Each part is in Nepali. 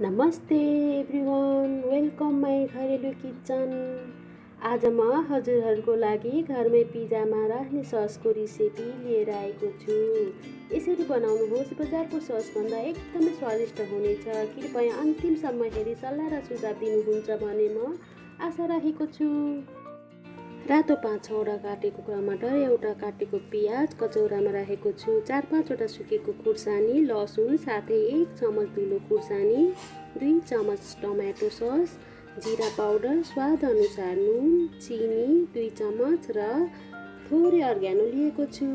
नमस्ते एभ्रिवान वेलकम माई घरेलु किचन। आज म हजुरहरूको लागि घरमै पिजामा राख्ने ससको रेसिपी लिएर आएको छु। यसरी बनाउनुहोस् बजारको ससभन्दा एकदमै स्वादिष्ट हुनेछ कृपया अन्तिमसम्म हेरी सल्लाह र सुझाव दिनुहुन्छ भने म आशा राखेको छु। रातो पाँच छवटा काटेको टमाटर एउटा काटेको पियाज कचौरामा राखेको छु चार पाँचवटा सुकेको खुर्सानी लसुन साथै एक चमच धुलो खुर्सानी दुई चमच टमाटो सस जिरा पाउडर स्वाद अनुसार नुन चिनी दुई चमच र थोरै अर्ग्यानो लिएको छु।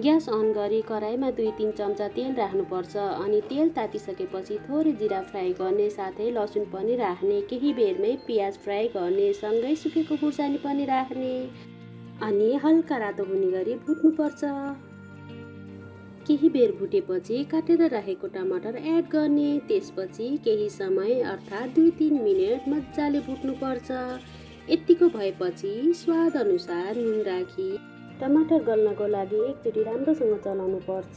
ग्यास अन गरी कराईमा दुई तिन चम्चा तेल राख्नुपर्छ अनि तेल तातिसकेपछि थोरै जिरा फ्राई गर्ने साथै लसुन पनि राख्ने। केही बेरमै पियाज फ्राई गर्ने सँगै सुकेको खुर्सानी पनि राख्ने अनि हल्का रातो हुने गरी भुट्नुपर्छ। केही बेर भुटेपछि काटेर राखेको टमाटर एड गर्ने त्यसपछि केही समय अर्थात् दुई तिन मिनट मजाले भुट्नुपर्छ। यत्तिको भएपछि स्वाद अनुसार नुन राखी। टमाटर गल्नको लागि एकचोटि राम्रोसँग चलाउनु पर्छ।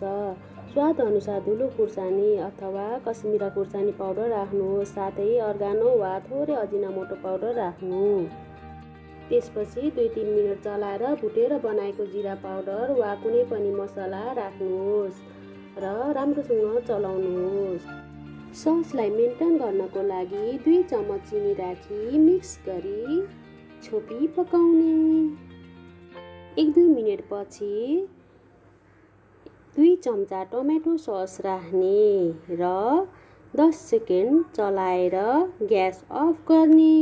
स्वाद अनुसार धुलो खुर्सानी अथवा कश्मिरा खुर्सानी पाउडर राख्नुहोस् साथै अर्गानो वा थोरै अजिनामोटो पाउडर राख्नु। त्यसपछि दुई तिन मिनट चलाएर भुटेर बनाएको जिरा पाउडर वा कुनै पनि मसला राख्नुहोस् र राम्रोसँग चलाउनुहोस्। ससलाई मेन्टेन गर्नको लागि दुई चम्मच चिनी राखी मिक्स गरी छोपी पकाउने। एक दुई मिनटपछि दुई चम्चा टमेटो सस राख्ने र दस सेकेन्ड चलाएर ग्यास अफ गर्ने।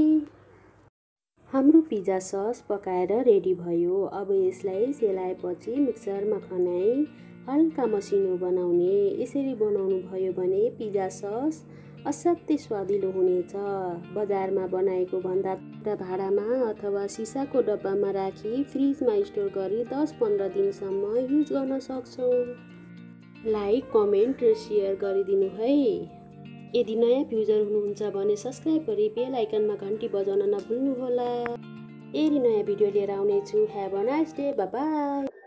हाम्रो पिज्जा सस पकाएर रेडी भयो। अब यसलाई सेलाएपछि मिक्सरमा खनाई हल्का मसिनो बनाउने। यसरी बनाउनु भयो भने पिज्जा सस असाध्यै स्वादिलो हुनेछ बजारमा बनाएको भन्दा भाँडामा अथवा सिसाको डब्बामा राखी फ्रिजमा स्टोर गरी दस पन्ध्र दिनसम्म युज गर्न सक्छौँ। लाइक कमेन्ट र सेयर गरिदिनु है। यदि नयाँ भ्युजर हुनुहुन्छ भने सब्सक्राइब गरी बेल आइकनमा घन्टी बजाउन नभुल्नुहोला। यदि नयाँ भिडियो लिएर आउनेछु have a nice day bye